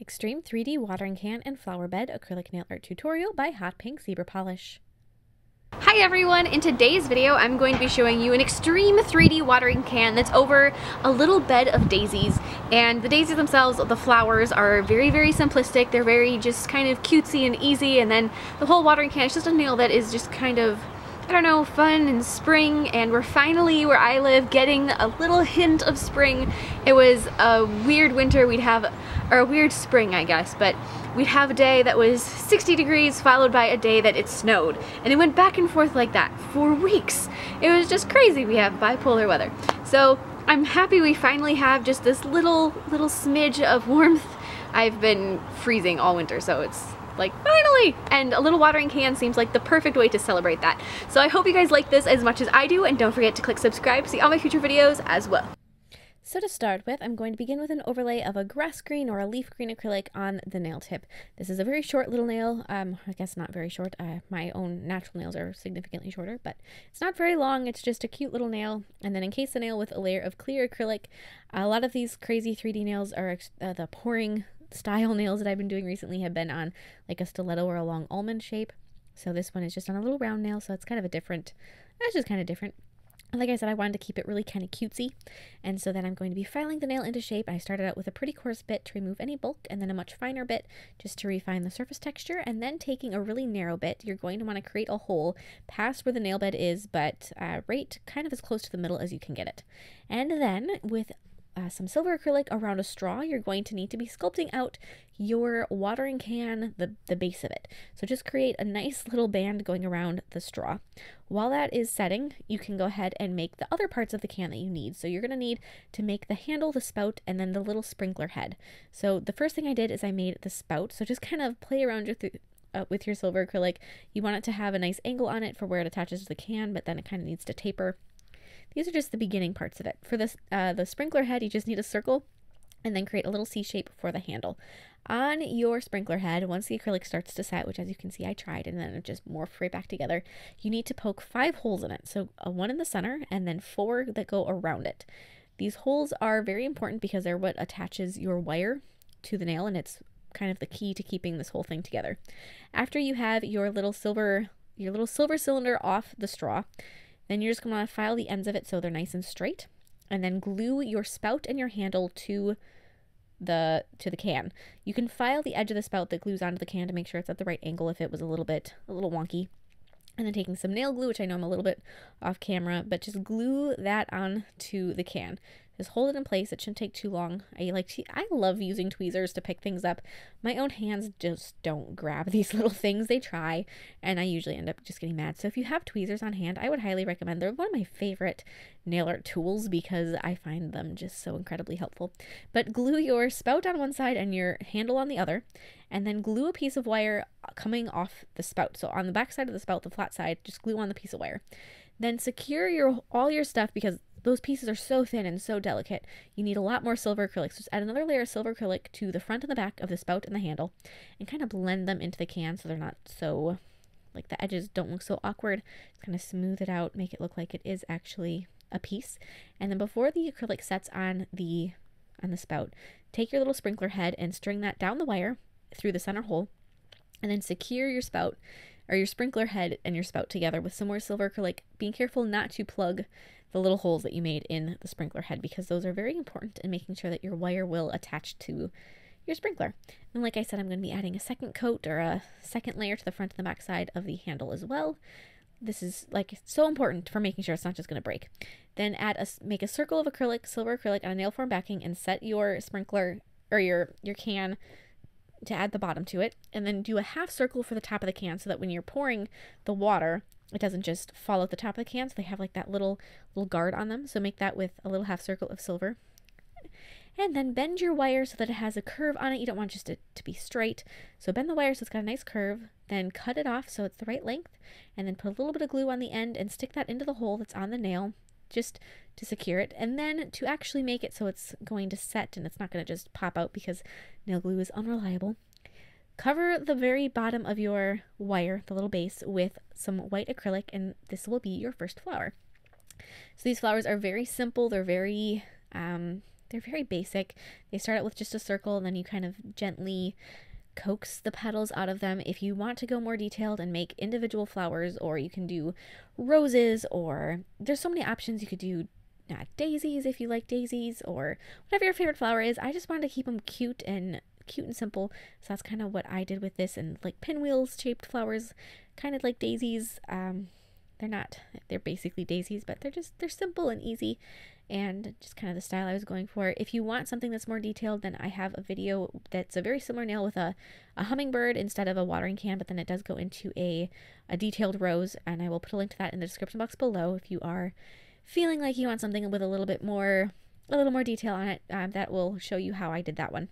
Extreme 3D Watering Can and Flower Bed Acrylic Nail Art Tutorial by Hot Pink Zebra Polish. Hi everyone! In today's video I'm going to be showing you an extreme 3D watering can that's over a little bed of daisies and the daisies themselves, the flowers are very very simplistic, they're very just kind of cutesy and easy and then the whole watering can is just a nail that is just kind of I don't know, fun and spring, and we're finally, where I live, getting a little hint of spring. It was a weird winter, we'd have, or a weird spring, I guess, but we'd have a day that was 60 degrees followed by a day that it snowed. And it went back and forth like that for weeks. It was just crazy. We have bipolar weather. So I'm happy we finally have just this little, little smidge of warmth. I've been freezing all winter, so it's like finally and a little watering can seems like the perfect way to celebrate that so I hope you guys like this as much as I do and don't forget to click subscribe to see all my future videos as well so to start with, I'm going to begin with an overlay of a grass green or a leaf green acrylic on the nail tip. This is a very short little nail. Um, I guess not very short. Uh, my own natural nails are significantly shorter, but it's not very long. It's just a cute little nail. And then encase the nail with a layer of clear acrylic. A lot of these crazy 3D nails are uh, the pouring style nails that I've been doing recently have been on like a stiletto or a long almond shape. So this one is just on a little round nail, so it's kind of a different, it's just kind of different. Like I said, I wanted to keep it really kind of cutesy, and so then I'm going to be filing the nail into shape. I started out with a pretty coarse bit to remove any bulk, and then a much finer bit just to refine the surface texture, and then taking a really narrow bit, you're going to want to create a hole past where the nail bed is, but uh, right kind of as close to the middle as you can get it. And then with uh, some silver acrylic around a straw, you're going to need to be sculpting out your watering can, the, the base of it. So just create a nice little band going around the straw. While that is setting, you can go ahead and make the other parts of the can that you need. So you're going to need to make the handle, the spout, and then the little sprinkler head. So the first thing I did is I made the spout. So just kind of play around with, uh, with your silver acrylic. You want it to have a nice angle on it for where it attaches to the can, but then it kind of needs to taper. These are just the beginning parts of it. For this, uh, the sprinkler head, you just need a circle and then create a little C shape for the handle. On your sprinkler head, once the acrylic starts to set, which as you can see I tried and then it just morphed right back together, you need to poke five holes in it. So a one in the center and then four that go around it. These holes are very important because they're what attaches your wire to the nail and it's kind of the key to keeping this whole thing together. After you have your little silver your little silver cylinder off the straw, then you're just going to file the ends of it so they're nice and straight. And then glue your spout and your handle to the to the can. You can file the edge of the spout that glues onto the can to make sure it's at the right angle if it was a little bit a little wonky. And then taking some nail glue, which I know I'm a little bit off camera, but just glue that onto the can. Just hold it in place. It shouldn't take too long. I like to, I love using tweezers to pick things up. My own hands just don't grab these little things. They try, and I usually end up just getting mad. So if you have tweezers on hand, I would highly recommend. They're one of my favorite nail art tools because I find them just so incredibly helpful. But glue your spout on one side and your handle on the other, and then glue a piece of wire coming off the spout. So on the back side of the spout, the flat side, just glue on the piece of wire. Then secure your all your stuff because those pieces are so thin and so delicate. You need a lot more silver acrylic. So just add another layer of silver acrylic to the front and the back of the spout and the handle and kind of blend them into the can so they're not so, like the edges don't look so awkward. Just kind of smooth it out, make it look like it is actually a piece. And then before the acrylic sets on the on the spout, take your little sprinkler head and string that down the wire through the center hole and then secure your spout or your sprinkler head and your spout together with some more silver acrylic, being careful not to plug the little holes that you made in the sprinkler head because those are very important in making sure that your wire will attach to your sprinkler. And like I said, I'm going to be adding a second coat or a second layer to the front and the back side of the handle as well. This is like so important for making sure it's not just going to break. Then add a make a circle of acrylic, silver acrylic on a nail form backing and set your sprinkler or your your can to add the bottom to it and then do a half circle for the top of the can so that when you're pouring the water it doesn't just fall out the top of the can so they have like that little little guard on them. So make that with a little half circle of silver. And then bend your wire so that it has a curve on it. You don't want just it to be straight. So bend the wire so it's got a nice curve then cut it off so it's the right length and then put a little bit of glue on the end and stick that into the hole that's on the nail just to secure it and then to actually make it so it's going to set and it's not going to just pop out because nail glue is unreliable Cover the very bottom of your wire, the little base, with some white acrylic, and this will be your first flower. So these flowers are very simple. They're very, um, they're very basic. They start out with just a circle and then you kind of gently coax the petals out of them. If you want to go more detailed and make individual flowers, or you can do roses, or there's so many options. You could do uh, daisies if you like daisies, or whatever your favorite flower is. I just wanted to keep them cute and cute and simple. So that's kind of what I did with this, and like pinwheels shaped flowers, kind of like daisies. Um, they're not they're basically daisies but they're just they're simple and easy and just kind of the style I was going for. If you want something that's more detailed, then I have a video that's a very similar nail with a, a hummingbird instead of a watering can, but then it does go into a, a detailed rose, and I will put a link to that in the description box below if you are feeling like you want something with a little bit more a little more detail on it. Um, that will show you how I did that one.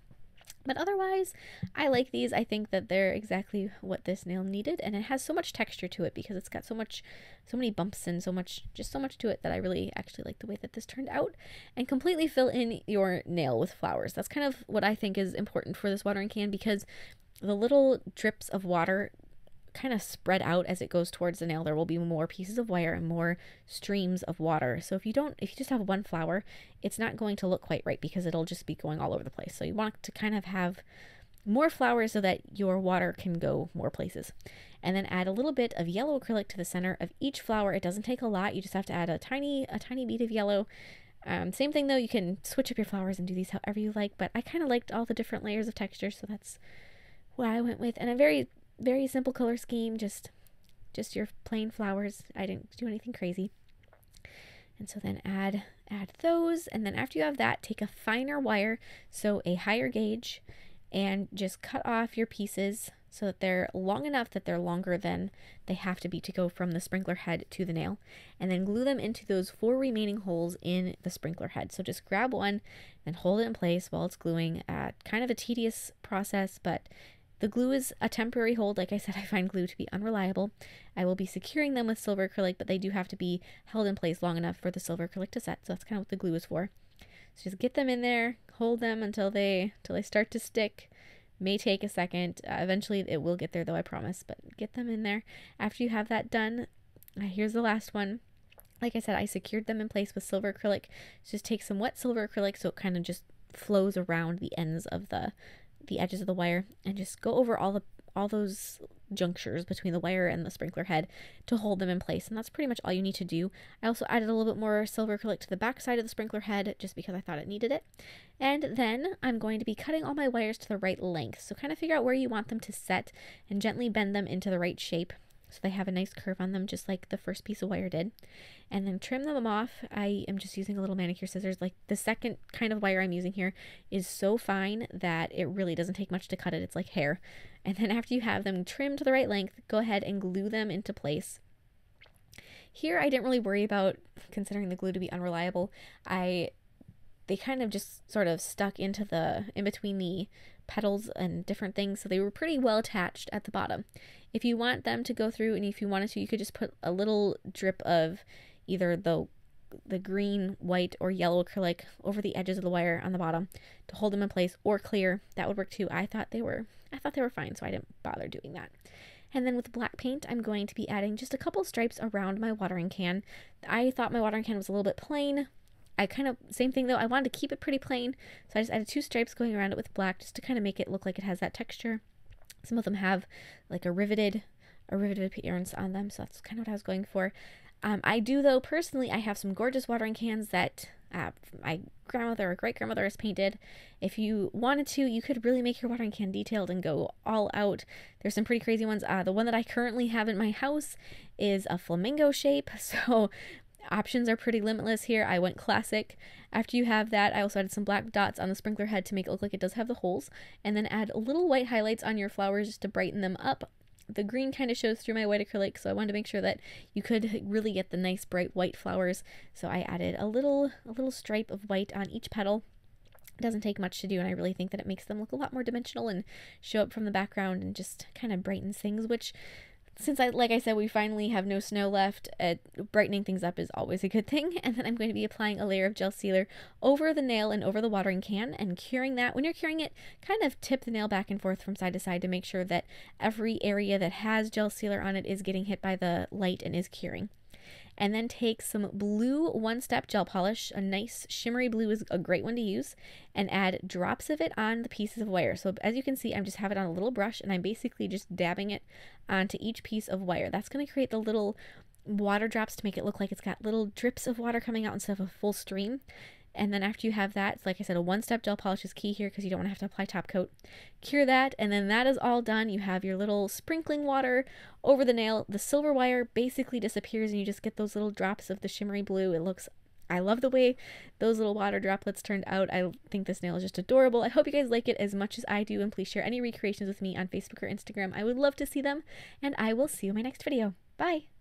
But otherwise, I like these. I think that they're exactly what this nail needed, and it has so much texture to it because it's got so much, so many bumps and so much, just so much to it that I really actually like the way that this turned out. And completely fill in your nail with flowers. That's kind of what I think is important for this watering can because the little drips of water kind of spread out as it goes towards the nail, there will be more pieces of wire and more streams of water. So if you don't, if you just have one flower, it's not going to look quite right because it'll just be going all over the place. So you want to kind of have more flowers so that your water can go more places. And then add a little bit of yellow acrylic to the center of each flower. It doesn't take a lot. You just have to add a tiny, a tiny bead of yellow. Um, same thing though, you can switch up your flowers and do these however you like, but I kind of liked all the different layers of texture, so that's what I went with. And a very very simple color scheme, just just your plain flowers. I didn't do anything crazy. And so then add add those and then after you have that, take a finer wire, so a higher gauge and just cut off your pieces so that they're long enough that they're longer than they have to be to go from the sprinkler head to the nail and then glue them into those four remaining holes in the sprinkler head so just grab one and hold it in place while it's gluing uh, kind of a tedious process but the glue is a temporary hold. Like I said, I find glue to be unreliable. I will be securing them with silver acrylic, but they do have to be held in place long enough for the silver acrylic to set. So that's kind of what the glue is for. So just get them in there, hold them until they until they start to stick. May take a second. Uh, eventually, it will get there, though I promise. But get them in there. After you have that done, uh, here's the last one. Like I said, I secured them in place with silver acrylic. Just take some wet silver acrylic so it kind of just flows around the ends of the the edges of the wire and just go over all the all those junctures between the wire and the sprinkler head to hold them in place and that's pretty much all you need to do. I also added a little bit more silver acrylic to the back side of the sprinkler head just because I thought it needed it. And then I'm going to be cutting all my wires to the right length. So kind of figure out where you want them to set and gently bend them into the right shape so they have a nice curve on them just like the first piece of wire did. And then trim them off. I am just using a little manicure scissors. Like the second kind of wire i'm using here is so fine that it really doesn't take much to cut it. It's like hair. And then after you have them trimmed to the right length go ahead and glue them into place. Here i didn't really worry about considering the glue to be unreliable. I they kind of just sort of stuck into the in between the petals and different things so they were pretty well attached at the bottom. If you want them to go through and if you wanted to you could just put a little drip of either the the green white or yellow acrylic over the edges of the wire on the bottom to hold them in place or clear. That would work too. I thought they were i thought they were fine so i didn't bother doing that. And then with black paint, I'm going to be adding just a couple stripes around my watering can. I thought my watering can was a little bit plain, I kind of, same thing though, I wanted to keep it pretty plain, so I just added two stripes going around it with black just to kind of make it look like it has that texture. Some of them have like a riveted, a riveted appearance on them, so that's kind of what I was going for. Um, I do though, personally, I have some gorgeous watering cans that uh, my grandmother or great grandmother has painted. If you wanted to, you could really make your watering can detailed and go all out. There's some pretty crazy ones. Uh, the one that I currently have in my house is a flamingo shape, so options are pretty limitless here. I went classic. After you have that, I also added some black dots on the sprinkler head to make it look like it does have the holes, and then add little white highlights on your flowers just to brighten them up. The green kind of shows through my white acrylic, so I wanted to make sure that you could really get the nice bright white flowers. So I added a little a little stripe of white on each petal. It doesn't take much to do, and I really think that it makes them look a lot more dimensional and show up from the background and just kind of brightens things, which since I like I said we finally have no snow left, uh, brightening things up is always a good thing. And then I'm going to be applying a layer of gel sealer over the nail and over the watering can and curing that. When you're curing it, kind of tip the nail back and forth from side to side to make sure that every area that has gel sealer on it is getting hit by the light and is curing. And then take some blue one step gel polish. A nice shimmery blue is a great one to use, and add drops of it on the pieces of wire. So as you can see, I'm just have it on a little brush and I'm basically just dabbing it onto each piece of wire. That's going to create the little water drops to make it look like it's got little drips of water coming out instead of a full stream. And then after you have that, like I said, a one-step gel polish is key here because you don't want to have to apply top coat. Cure that, and then that is all done. You have your little sprinkling water over the nail. The silver wire basically disappears and you just get those little drops of the shimmery blue. It looks I love the way those little water droplets turned out. I think this nail is just adorable. I hope you guys like it as much as I do, and please share any recreations with me on Facebook or Instagram. I would love to see them, and I will see you in my next video. Bye!